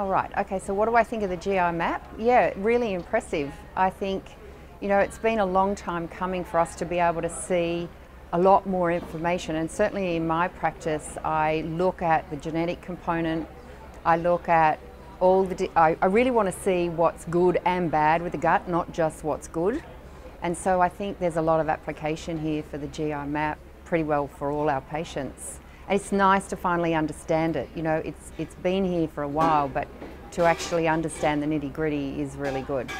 Oh, right. Okay, so what do I think of the GI map? Yeah, really impressive. I think, you know, it's been a long time coming for us to be able to see a lot more information. And certainly in my practice, I look at the genetic component, I look at all the, I, I really want to see what's good and bad with the gut, not just what's good. And so I think there's a lot of application here for the GI map, pretty well for all our patients. It's nice to finally understand it. You know, it's, it's been here for a while, but to actually understand the nitty gritty is really good.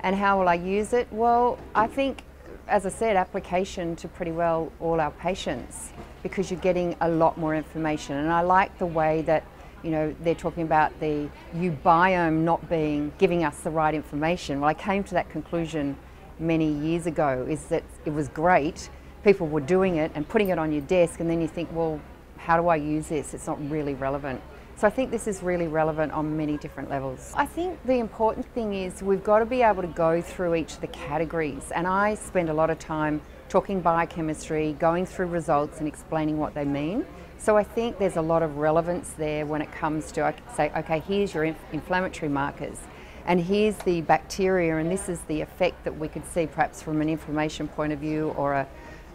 And how will I use it? Well, I think, as I said, application to pretty well all our patients because you're getting a lot more information. And I like the way that you know, they're talking about the ubiome not being, giving us the right information. Well, I came to that conclusion many years ago, is that it was great, people were doing it and putting it on your desk, and then you think, well, how do I use this? It's not really relevant. So I think this is really relevant on many different levels. I think the important thing is we've got to be able to go through each of the categories, and I spend a lot of time talking biochemistry, going through results and explaining what they mean. So I think there's a lot of relevance there when it comes to, I say, okay, here's your inflammatory markers, and here's the bacteria, and this is the effect that we could see perhaps from an inflammation point of view or a,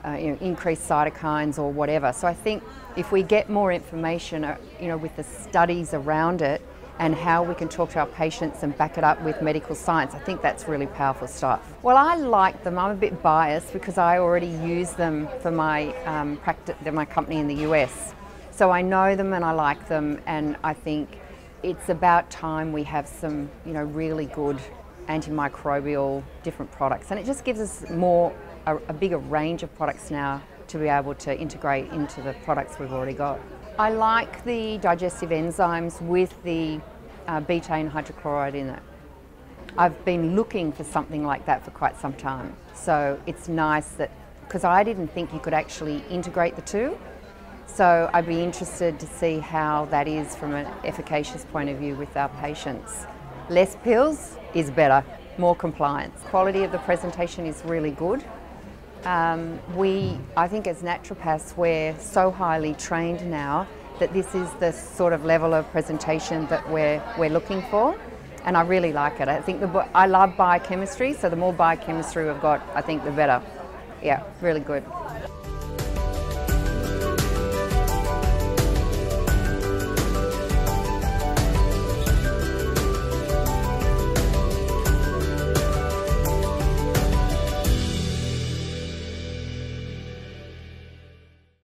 uh, you know, increased cytokines or whatever. So I think if we get more information, uh, you know, with the studies around it, and how we can talk to our patients and back it up with medical science. I think that's really powerful stuff. Well, I like them. I'm a bit biased because I already use them for my um, practice, my company in the US. So I know them and I like them, and I think it's about time we have some, you know, really good antimicrobial different products, and it just gives us more a, a bigger range of products now to be able to integrate into the products we've already got. I like the digestive enzymes with the uh, betaine hydrochloride in it. I've been looking for something like that for quite some time. So it's nice that, because I didn't think you could actually integrate the two. So I'd be interested to see how that is from an efficacious point of view with our patients. Less pills is better, more compliance. Quality of the presentation is really good. Um, we, I think as naturopaths, we're so highly trained now that this is the sort of level of presentation that we're, we're looking for. And I really like it. I think the, I love biochemistry, so the more biochemistry we've got, I think the better. Yeah, really good.